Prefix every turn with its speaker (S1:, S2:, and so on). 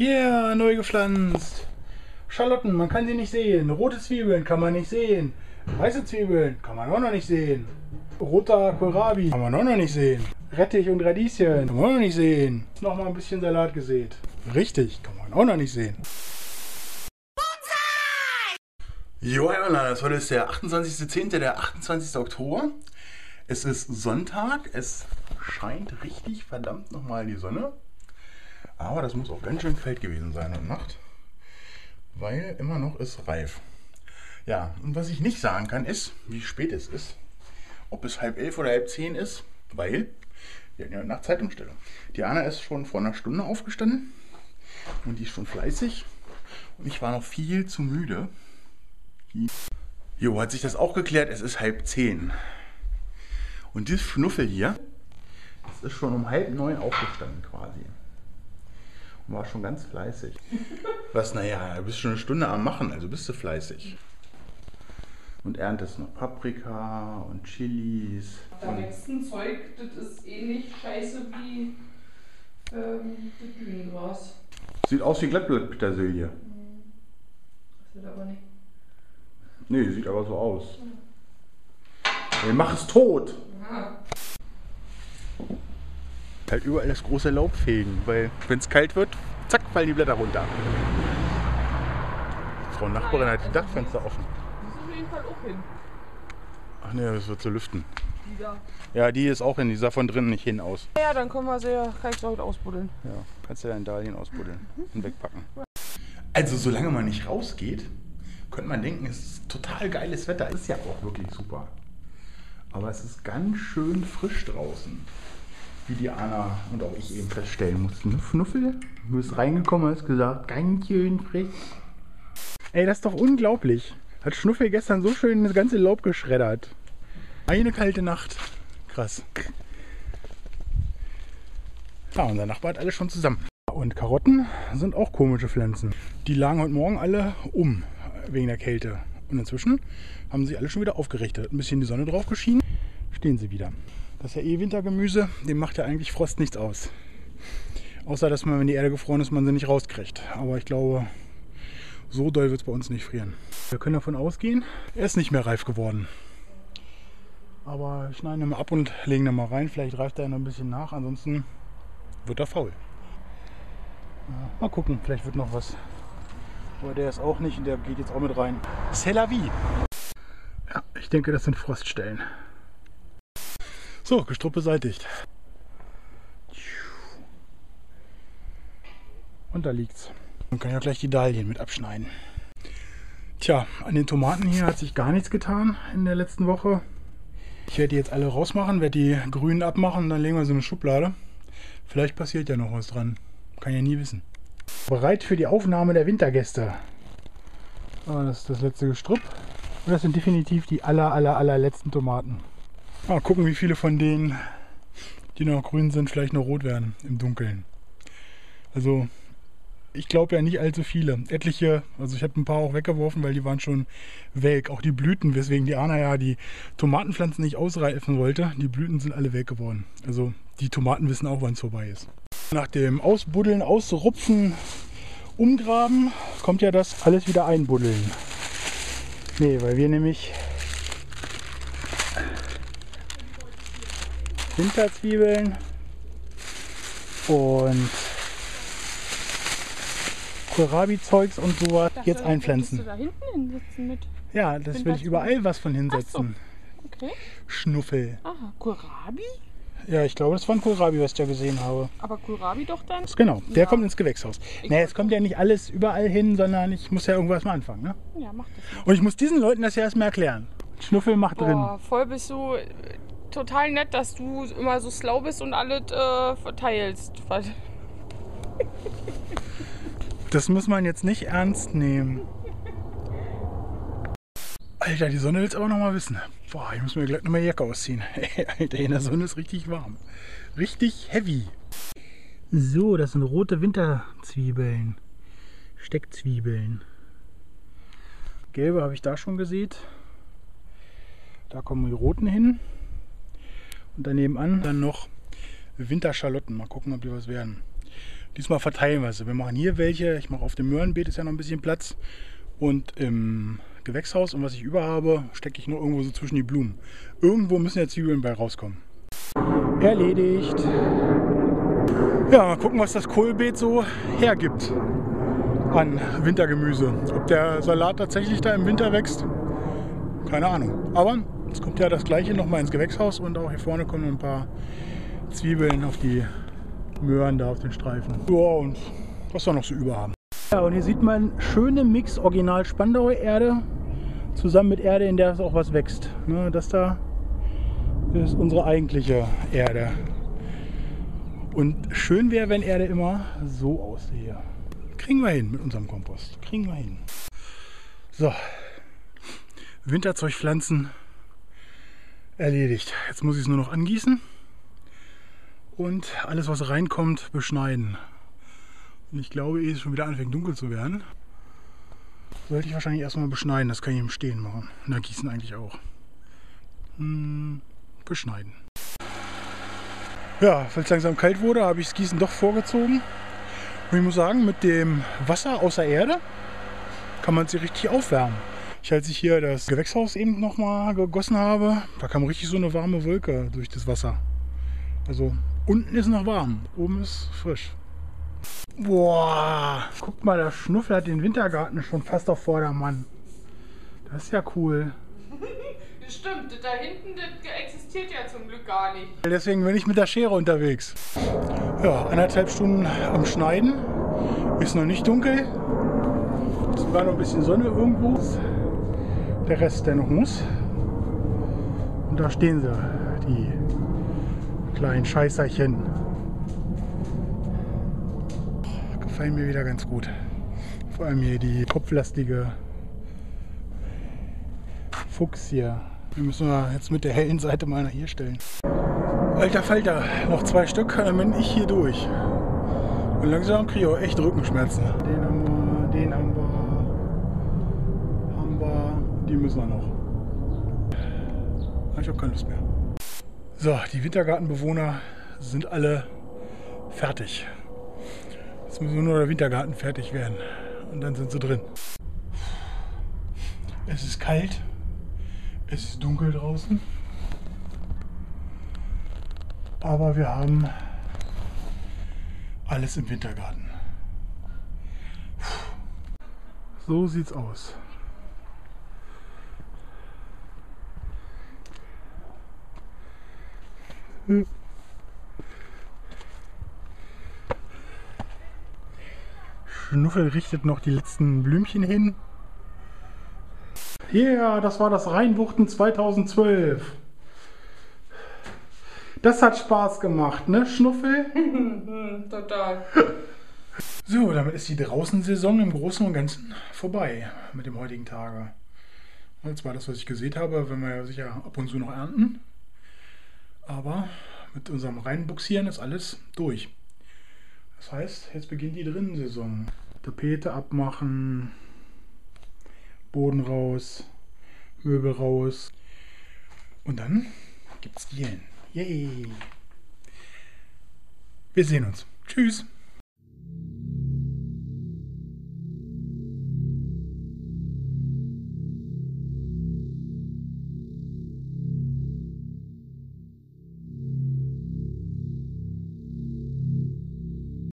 S1: Yeah, neu gepflanzt. Schalotten, man kann sie nicht sehen. Rote Zwiebeln kann man nicht sehen. Weiße Zwiebeln kann man auch noch nicht sehen. Roter Kohlrabi kann man auch noch nicht sehen. Rettich und Radieschen kann man auch noch nicht sehen. Nochmal ein bisschen Salat gesät. Richtig, kann man auch noch nicht sehen. Jo, Online, heute ist der 28.10., der 28. Oktober. Es ist Sonntag, es scheint richtig verdammt nochmal die Sonne. Aber das muss auch ganz schön kalt gewesen sein und Nacht. Weil immer noch ist reif. Ja, und was ich nicht sagen kann ist, wie spät es ist. Ob es halb elf oder halb zehn ist, weil wir hatten ja nach Zeitumstellung. Die Anna ist schon vor einer Stunde aufgestanden und die ist schon fleißig. Und ich war noch viel zu müde. Jo, hat sich das auch geklärt, es ist halb zehn. Und dieses Schnuffel hier, das ist schon um halb neun aufgestanden quasi. War schon ganz fleißig. Was, naja, du bist schon eine Stunde am Machen, also bist du fleißig. Und erntest noch Paprika und Chilis.
S2: Da wächst ein Zeug, das ist ähnlich scheiße wie ähm, das Dünengras.
S1: Sieht aus wie Glattblattpetersilie.
S2: Das wird aber nicht.
S1: Nee, sieht aber so aus. Ey, mach es tot! Halt überall das große Laub fegen, weil wenn es kalt wird, zack, fallen die Blätter runter. Frau Nachbarin hat die Dachfenster offen.
S2: das ist auf jeden Fall auch hin.
S1: Ach nee, das wird zu lüften.
S2: Die da.
S1: Ja, die ist auch hin, die sah von drinnen nicht hin aus.
S2: Ja, dann können wir sie ja gleich heute ausbuddeln.
S1: Ja, kannst du dein Dahlien ausbuddeln und wegpacken. Also solange man nicht rausgeht, könnte man denken, es ist total geiles Wetter. Ist ja auch wirklich super. Aber es ist ganz schön frisch draußen. Wie die Anna und auch ich eben feststellen mussten. Fnuffel, du bist reingekommen, hast gesagt, ganz schön frisch. Ey, das ist doch unglaublich. Hat Schnuffel gestern so schön das ganze Laub geschreddert. Eine kalte Nacht. Krass. Ja, unser Nachbar hat alles schon zusammen. Und Karotten sind auch komische Pflanzen. Die lagen heute Morgen alle um wegen der Kälte. Und inzwischen haben sie alle schon wieder aufgerichtet. Ein bisschen die Sonne drauf geschienen, stehen sie wieder. Das ist ja eh Wintergemüse, dem macht ja eigentlich Frost nichts aus. Außer, dass man, wenn die Erde gefroren ist, man sie nicht rauskriegt. Aber ich glaube, so doll wird es bei uns nicht frieren. Wir können davon ausgehen, er ist nicht mehr reif geworden. Aber schneiden ihn mal ab und legen ihn mal rein. Vielleicht reift er noch ein bisschen nach, ansonsten wird er faul. Mal gucken, vielleicht wird noch was. Aber der ist auch nicht und der geht jetzt auch mit rein. C'est la vie. Ja, ich denke, das sind Froststellen. So, Gestrüpp beseitigt. Und da liegt's. Man kann ja gleich die Dahlien mit abschneiden. Tja, an den Tomaten hier hat sich gar nichts getan in der letzten Woche. Ich werde die jetzt alle rausmachen, werde die grünen abmachen, dann legen wir sie in eine Schublade. Vielleicht passiert ja noch was dran. Kann ja nie wissen. Bereit für die Aufnahme der Wintergäste. Ah, das ist das letzte Gestrüpp. Und das sind definitiv die aller, aller, allerletzten Tomaten. Mal gucken, wie viele von denen, die noch grün sind, vielleicht noch rot werden im Dunkeln. Also, ich glaube ja nicht allzu viele. Etliche, also ich habe ein paar auch weggeworfen, weil die waren schon welk. Auch die Blüten, weswegen die Anna ja die Tomatenpflanzen nicht ausreifen wollte, die Blüten sind alle weg geworden. Also die Tomaten wissen auch, wann es vorbei ist. Nach dem Ausbuddeln, Ausrupfen, Umgraben kommt ja das alles wieder einbuddeln. Nee, weil wir nämlich Winterzwiebeln und Kohlrabi-Zeugs und sowas
S2: Dachte,
S1: jetzt einpflanzen.
S2: da?
S1: Ja, das will ich überall was von hinsetzen.
S2: Okay.
S1: Schnuffel.
S2: Aha, Kohlrabi?
S1: Ja, ich glaube, das war ein Kohlrabi, was ich da gesehen habe.
S2: Aber Kohlrabi doch dann?
S1: Genau, der
S2: Ja.
S1: kommt ins Gewächshaus.
S2: Ich
S1: Nee, es kommt ja nicht alles überall hin, sondern ich muss ja irgendwas mal anfangen. Ne?
S2: Ja, mach das mal.
S1: Und ich muss diesen Leuten das ja erstmal erklären. Schnuffel macht drin.
S2: Boah, voll bist du total nett, dass du immer so schlau bist und alles äh, verteilst. Ver-
S1: Das muss man jetzt nicht ernst nehmen. Alter, die Sonne will es aber noch mal wissen. Boah, ich muss mir gleich noch mal Jacke ausziehen. Alter, in der Sonne ist richtig warm. Richtig heavy. So, das sind rote Winterzwiebeln. Steckzwiebeln. Gelbe habe ich da schon gesät. Da kommen die roten hin. Und daneben an dann noch Winterschalotten. Mal gucken, ob die was werden. Diesmal verteilen wir sie. Wir machen hier welche. Ich mache auf dem Möhrenbeet ist ja noch ein bisschen Platz. Und im Gewächshaus und was ich über habe, stecke ich nur irgendwo so zwischen die Blumen. Irgendwo müssen ja Zwiebeln bei rauskommen. Erledigt. Ja, mal gucken, was das Kohlbeet so hergibt an Wintergemüse. Ob der Salat tatsächlich da im Winter wächst, keine Ahnung. Aber es kommt ja das gleiche nochmal ins Gewächshaus und auch hier vorne kommen ein paar Zwiebeln auf die Möhren da auf den Streifen. Ja, und was wir noch so über haben. Ja, und hier sieht man schöne Mix Original Spandauer Erde zusammen mit Erde, in der es auch was wächst. Ne, das da ist unsere eigentliche Erde. Und schön wäre, wenn Erde immer so aussehe. Kriegen wir hin mit unserem Kompost. Kriegen wir hin. So, Winterzeugpflanzen erledigt. Jetzt muss ich es nur noch angießen und alles, was reinkommt, beschneiden. Und ich glaube, ehe es schon wieder anfängt dunkel zu werden, sollte ich wahrscheinlich erstmal beschneiden. Das kann ich im Stehen machen. Na, gießen eigentlich auch. Hm, beschneiden. Ja, weil es langsam kalt wurde, habe ich das Gießen doch vorgezogen. Und ich muss sagen, mit dem Wasser aus der Erde kann man sie richtig aufwärmen. Ich, als ich hier das Gewächshaus eben nochmal gegossen habe, da kam richtig so eine warme Wolke durch das Wasser. Also unten ist noch warm, oben ist frisch. Boah, guck mal, der Schnuffel hat den Wintergarten schon fast auf Vordermann. Das ist ja cool.
S2: Stimmt, da hinten existiert ja zum Glück gar nicht.
S1: Deswegen bin ich mit der Schere unterwegs. Ja, anderthalb Stunden am Schneiden. Ist noch nicht dunkel. Sogar noch ein bisschen Sonne irgendwo. Der Rest, der noch muss. Und da stehen sie, die kleinen Scheißerchen. Gefallen mir wieder ganz gut. Vor allem hier die kopflastige Fuchs hier. Wir müssen wir jetzt mit der hellen Seite mal nach hier stellen. Alter Falter, noch zwei Stück, dann bin ich hier durch. Und langsam kriege ich auch echt Rückenschmerzen. Den die müssen wir noch. Ich habe keine Lust mehr. So, die Wintergartenbewohner sind alle fertig. Jetzt müssen nur der Wintergarten fertig werden. Und dann sind sie drin. Es ist kalt. Es ist dunkel draußen. Aber wir haben alles im Wintergarten. So sieht's aus. Schnuffel richtet noch die letzten Blümchen hin. Ja, yeah, das war das Rheinbuchten 2012. Das hat Spaß gemacht, ne, Schnuffel?
S2: Total.
S1: So, damit ist die Draußensaison im Großen und Ganzen vorbei mit dem heutigen Tage. Das war das, was ich gesehen habe, wenn wir ja sicher ab und zu noch ernten. Aber mit unserem Reinbuxieren ist alles durch. Das heißt, jetzt beginnt die Drinnensaison. Tapete abmachen, Boden raus, Möbel raus. Und dann gibt's Dielen. Yay! Wir sehen uns. Tschüss.